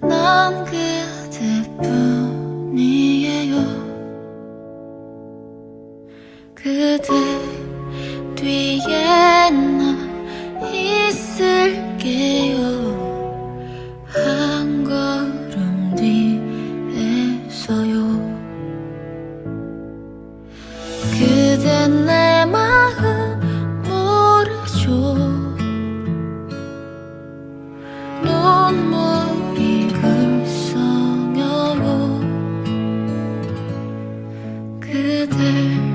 난 그대뿐이에요 그대 뒤에 나있 게요. 한 걸음 뒤에서요 그 better.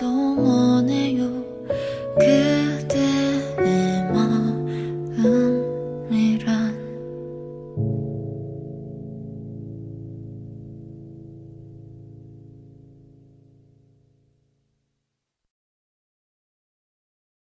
또 뭐네요. 그